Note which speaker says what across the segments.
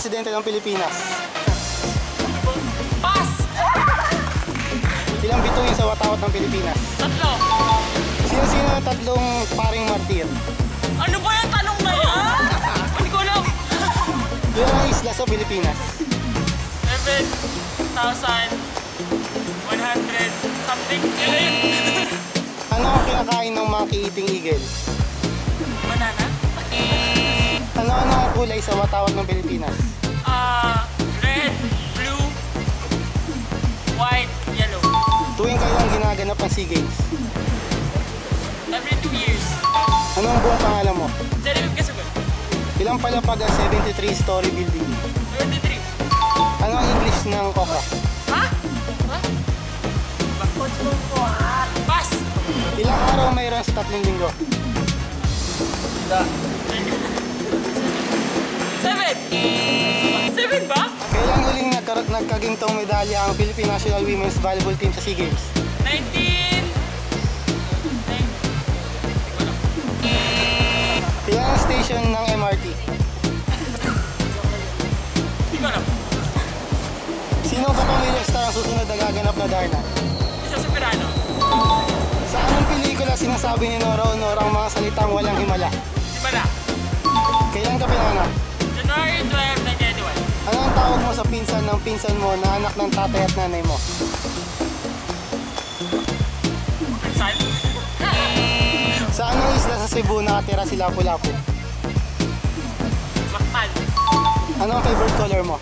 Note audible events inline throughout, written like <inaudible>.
Speaker 1: capital ng Pilipinas?
Speaker 2: Pass!
Speaker 1: Ilang bituin sa watawat ng Pilipinas?
Speaker 2: Tatlo.
Speaker 1: Sino-sino ang tatlong paring martir?
Speaker 2: Ano ba yung tanong na yan? Hindi ko alam.
Speaker 1: Ilan ang isla sa Pilipinas?
Speaker 2: 7,100 something. <laughs>
Speaker 1: Ano ang kinakain ng mga kiiting eagle?
Speaker 2: Banana?
Speaker 1: Ano ano ang kulay sa watawat ng Pilipinas? Ang SEA Games?
Speaker 2: Every two years.
Speaker 1: Ano ang buong pangalan mo?
Speaker 2: Genevieve Kasugan.
Speaker 1: Ilang palapag ang 73-story building?
Speaker 2: 23.
Speaker 1: Ano ang English ng Cobra?
Speaker 2: Ha? Ha? Pass!
Speaker 1: Ilang araw mayroon sa tatlong linggo?
Speaker 2: Seven! Seven ba?
Speaker 1: Kailan huling nagkar- nagkagintong medalya ang Philippine National Women's Volleyball Team sa SEA Games?
Speaker 2: 19! Ko alam.
Speaker 1: Sino ang kapamilyang star ang susunod na gaganap na Darna?
Speaker 2: Isa sa Pirano.
Speaker 1: Sa anong pelikula sinasabi ni Nora Honor ang mga salitang walang himala?
Speaker 2: Na?
Speaker 1: Kailan ka pinanganak?
Speaker 2: January 12, 1981.
Speaker 1: Ano ang tawag mo sa pinsan ng pinsan mo na anak ng tatay at nanay mo?
Speaker 2: Saan?
Speaker 1: Sa anong isla sa Cebu nakatira si Lapu-Lapu? Ano ang favorite color mo?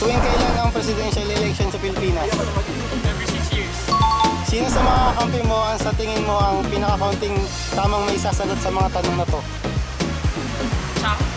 Speaker 1: Tuwing kailan ang presidential election sa Pilipinas?
Speaker 2: Every six years.
Speaker 1: Sino sa mga kakampi mo ang sa tingin mo ang pinaka-counting tamang may sasagot sa mga tanong na to?
Speaker 2: Chop.